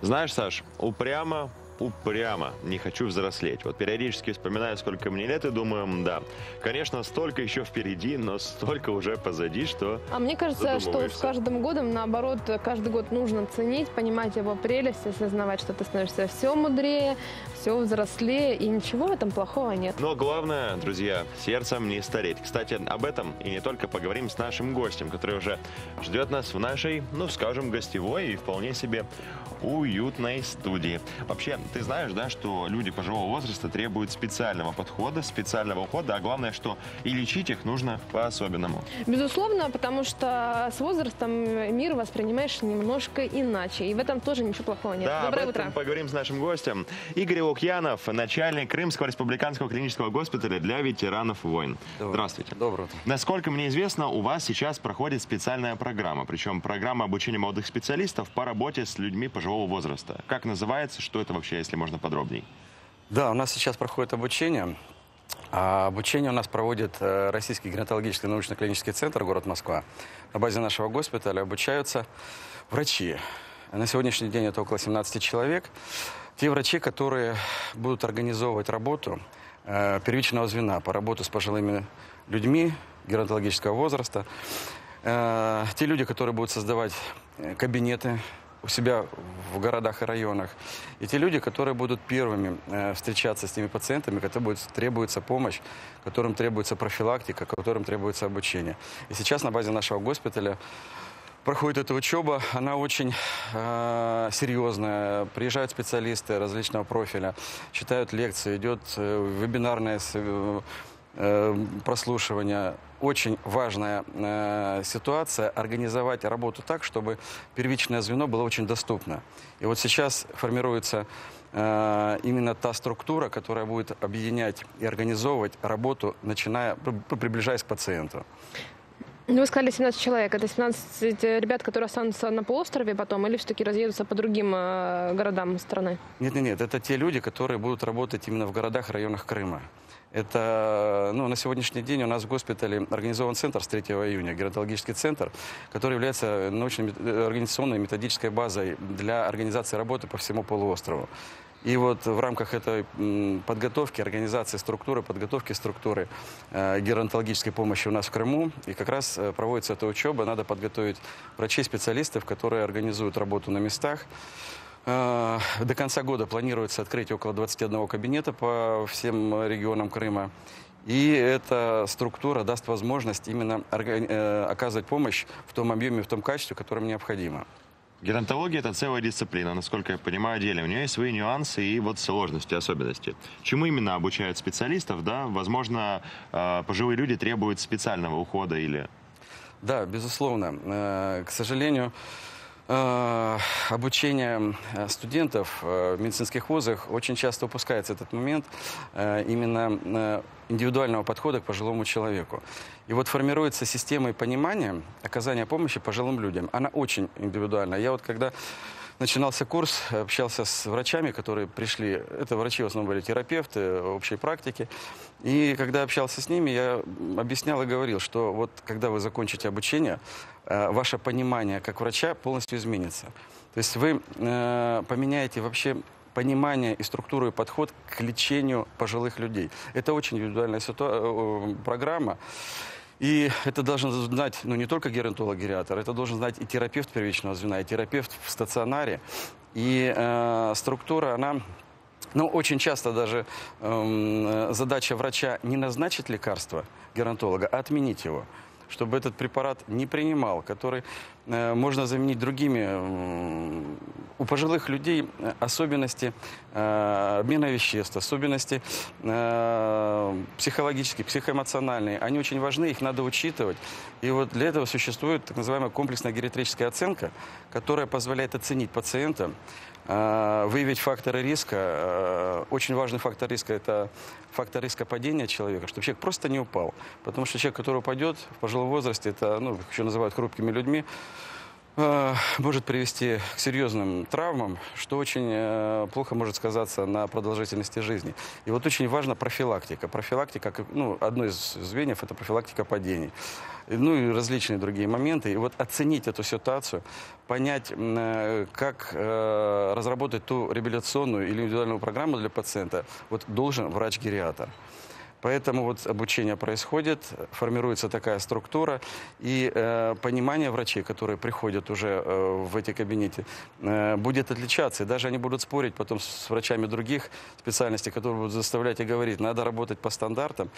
Знаешь, Саш, упрямо, упрямо не хочу взрослеть. Вот периодически вспоминаю, сколько мне лет, и думаю, да, конечно, столько еще впереди, но столько уже позади, что... А мне кажется, что с каждым годом, наоборот, каждый год нужно ценить, понимать его прелесть, осознавать, что ты становишься все мудрее, все взрослее, и ничего в этом плохого нет. Но главное, друзья, сердцем не стареть. Кстати, об этом и не только поговорим с нашим гостем, который уже ждет нас в нашей, ну, скажем, гостевой и вполне себе уютной студии. Вообще, ты знаешь, да, что люди пожилого возраста требуют специального подхода, специального ухода, а главное, что и лечить их нужно по-особенному. Безусловно, потому что с возрастом мир воспринимаешь немножко иначе, и в этом тоже ничего плохого нет. Да, Доброе об этом утро. поговорим с нашим гостем. Игорь Лукьянов, начальник Крымского республиканского клинического госпиталя для ветеранов войн. Доброе. Здравствуйте. Доброе утро. Насколько мне известно, у вас сейчас проходит специальная программа, причем программа обучения молодых специалистов по работе с людьми пожилого возраста. Как называется, что это вообще, если можно подробней? Да, у нас сейчас проходит обучение. А обучение у нас проводит э, Российский геронтологический научно-клинический центр, город Москва. На базе нашего госпиталя обучаются врачи. На сегодняшний день это около 17 человек. Те врачи, которые будут организовывать работу э, первичного звена по работе с пожилыми людьми геронтологического возраста. Э, те люди, которые будут создавать э, кабинеты у себя в городах и районах. И те люди, которые будут первыми э, встречаться с теми пациентами, которым будет, требуется помощь, которым требуется профилактика, которым требуется обучение. И сейчас на базе нашего госпиталя проходит эта учеба, она очень э, серьезная. Приезжают специалисты различного профиля, читают лекции, идет э, вебинарное с- э, э, прослушивание. Очень важная э, ситуация организовать работу так, чтобы первичное звено было очень доступно. И вот сейчас формируется э, именно та структура, которая будет объединять и организовывать работу, начиная, при- приближаясь к пациенту. Ну, Вы сказали 17 человек. Это 17 ребят, которые останутся на полуострове потом, или все-таки разъедутся по другим э, городам страны? Нет, нет, нет, это те люди, которые будут работать именно в городах районах Крыма. Это, ну, на сегодняшний день у нас в госпитале организован центр с 3 июня, геронтологический центр, который является научно-организационной методической базой для организации работы по всему полуострову. И вот в рамках этой подготовки, организации структуры, подготовки структуры э, геронтологической помощи у нас в Крыму, и как раз э, проводится эта учеба, надо подготовить врачей-специалистов, которые организуют работу на местах, До конца года планируется открыть около 21 кабинета по всем регионам Крыма. И эта структура даст возможность именно э, оказывать помощь в том объеме, в том качестве, которым необходимо. Геронтология – это целая дисциплина, насколько я понимаю, отдельно. У нее есть свои нюансы и вот сложности, особенности. Чему именно обучают специалистов, да? Возможно, э, пожилые люди требуют специального ухода или... Да, безусловно. Э, К сожалению, э, обучение э, студентов э, в медицинских вузах очень часто упускается этот момент э, именно индивидуального подхода к пожилому человеку. И вот формируется система и понимания оказания помощи пожилым людям. Она очень индивидуальна. Я вот когда начинался курс, общался с врачами, которые пришли. Это врачи в основном были терапевты общей практики. И когда общался с ними, я объяснял и говорил, что вот когда вы закончите обучение, э, ваше понимание как врача полностью изменится. То есть вы э, поменяете вообще понимание и структуру и подход к лечению пожилых людей. Это очень индивидуальная э, программа. И это должен знать ну, не только геронтолог-гериатор, это должен знать и терапевт первичного звена, и терапевт в стационаре. И э, структура, она ну, очень часто даже эм, э, задача врача не назначить лекарство геронтолога, а отменить его чтобы этот препарат не принимал, который можно заменить другими. У пожилых людей э, особенности э, обмена веществ, особенности э, психологические, психоэмоциональные, они очень важны, их надо учитывать. И вот для этого существует так называемая комплексная гериатрическая оценка, которая позволяет оценить пациента, э, выявить факторы риска. Э, Очень важный фактор риска – это фактор риска падения человека, чтобы человек просто не упал. Потому что человек, который упадет в пожилом возрасте, это, ну, еще называют хрупкими людьми, э, может привести к серьезным травмам, что очень э, плохо может сказаться на продолжительности жизни. И вот очень важна профилактика. Профилактика, ну, одно из звеньев – это профилактика падений. Ну и различные другие моменты. И вот оценить эту ситуацию, понять, э, как э, разработать ту реабилитационную или индивидуальную программу для пациента, вот должен врач-гериатр. Поэтому вот обучение происходит, формируется такая структура, и э, понимание врачей, которые приходят уже э, в эти кабинеты, э, будет отличаться. И даже они будут спорить потом с врачами других специальностей, которые будут заставлять и говорить, надо работать по стандартам.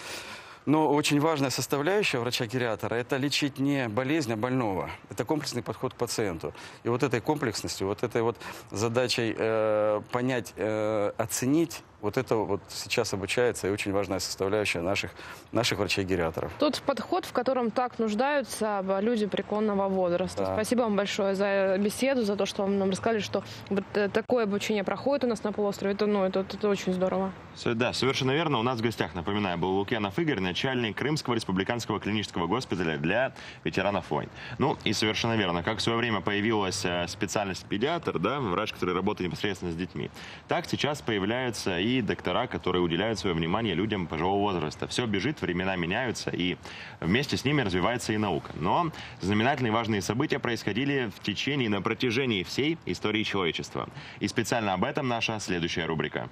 Но очень важная составляющая врача-гериатора – это лечить не болезнь, а больного. Это комплексный подход к пациенту. И вот этой комплексностью, вот этой вот задачей э, понять, э, оценить вот это вот сейчас обучается и очень важная составляющая наших, наших врачей-гериаторов. Тот подход, в котором так нуждаются люди преклонного возраста. Да. Спасибо вам большое за беседу, за то, что вам нам рассказали, что вот э, такое обучение проходит у нас на полуострове. Это, ну, это, это очень здорово. Да, совершенно верно. У нас в гостях, напоминаю, был Лукьянов Игорь, начальник Крымского республиканского клинического госпиталя для ветеранов войн. Ну и совершенно верно, как в свое время появилась э, специальность педиатр, да, врач, который работает непосредственно с детьми, так сейчас появляются и доктора, которые уделяют свое внимание людям пожилого возраста. Все бежит, времена меняются, и вместе с ними развивается и наука. Но знаменательные важные события происходили в течение и на протяжении всей истории человечества. И специально об этом наша следующая рубрика.